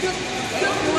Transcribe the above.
Go, go, go.